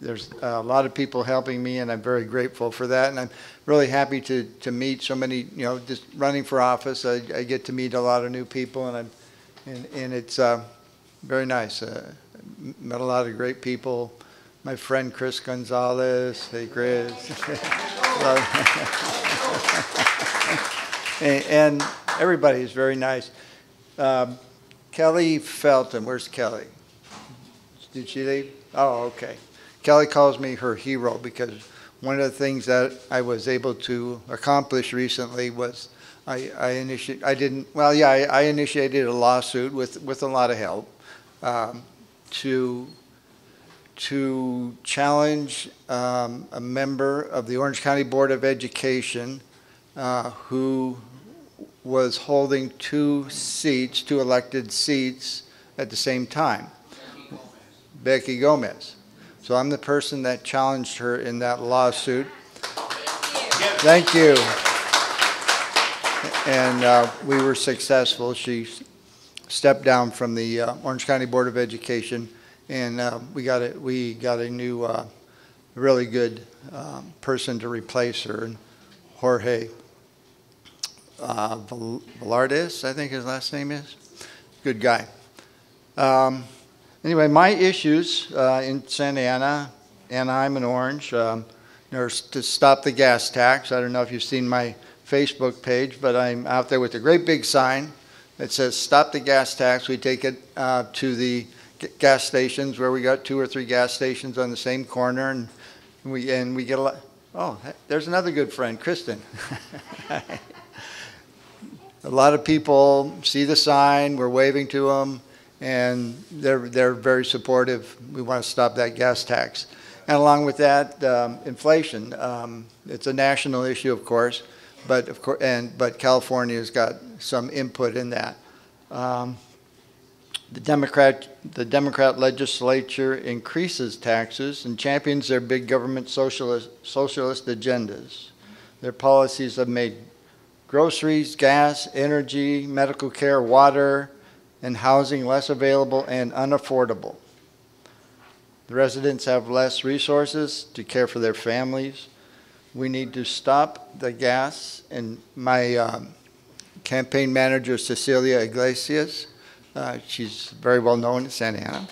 there's a lot of people helping me, and I'm very grateful for that. And I'm really happy to, to meet so many, you know, just running for office. I, I get to meet a lot of new people, and I'm, and, and it's uh, very nice. Uh, met a lot of great people. My friend Chris Gonzales. Hey, Chris. and, everybody is very nice. Um, Kelly Felton, where's Kelly? Did she leave? Oh, okay. Kelly calls me her hero because one of the things that I was able to accomplish recently was I, I initiated, I didn't, well, yeah, I, I initiated a lawsuit with, with a lot of help um, to, to challenge um, a member of the Orange County Board of Education uh, who was holding two seats, two elected seats at the same time. Beckie Gomez. So I'm the person that challenged her in that lawsuit. Thank you. And uh, we were successful. She stepped down from the uh, Orange County Board of Education, and uh, we got a we got a new, uh, really good um, person to replace her, Jorge uh, Velardes, I think his last name is. Good guy. Um, Anyway, my issues uh, in Santa Ana, Anaheim, and Orange, um, there's to stop the gas tax. I don't know if you've seen my Facebook page, but I'm out there with a great big sign that says "Stop the gas tax." We take it uh, to the gas stations where we got two or three gas stations on the same corner, and we and we get a lot. Oh, there's another good friend, Kristen. a lot of people see the sign. We're waving to them and they're, they're very supportive. We want to stop that gas tax. And along with that, um, inflation. Um, it's a national issue, of course, but of course, and but California's got some input in that. Um, the Democrat, the Democrat legislature increases taxes and champions their big government socialist, socialist agendas. Their policies have made groceries, gas, energy, medical care, water, and housing less available and unaffordable. The residents have less resources to care for their families. We need to stop the gas, and my um, campaign manager, Cecilia Iglesias, uh, she's very well known in Santa Ana,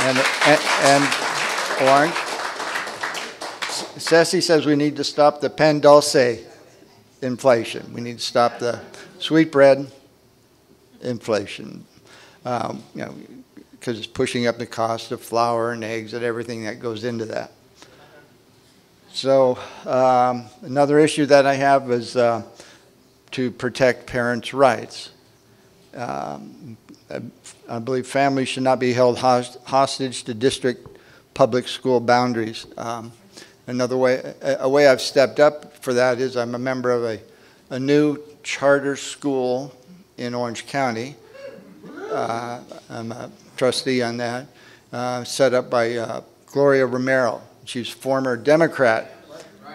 and, and, and Orange. Ceci says we need to stop the pan dulce inflation. We need to stop the sweet bread inflation. Um, you know, because it's pushing up the cost of flour and eggs and everything that goes into that. So um, another issue that I have is uh, to protect parents' rights. Um, I, believe families should not be held host- hostage to district public school boundaries. Um, another way, a, a way I've stepped up for that is I'm a member of a, a new charter school in Orange County. Uh, I'm a trustee on that, uh, set up by uh, Gloria Romero. She's former Democrat.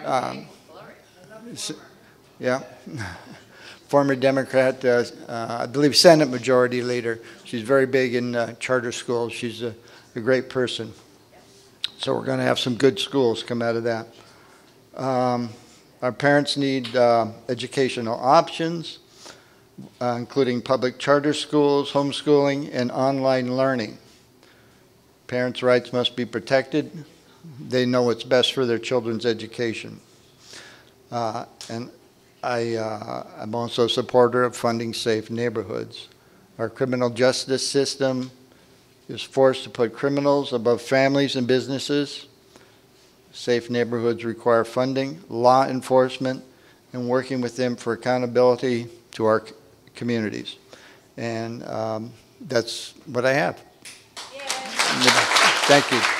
Um, yeah. former Democrat, uh, uh, I believe Senate Majority Leader. She's very big in uh, charter schools. She's a, a great person. So we're going to have some good schools come out of that. Um, our parents need uh, educational options uh, including public charter schools, homeschooling, and online learning. Parents' rights must be protected. They know what's best for their children's education. Uh, and I, uh, I'm also a supporter of funding safe neighborhoods. Our criminal justice system is forced to put criminals above families and businesses. Safe neighborhoods require funding, law enforcement, and working with them for accountability to our communities. And um, that's what I have. Thank you.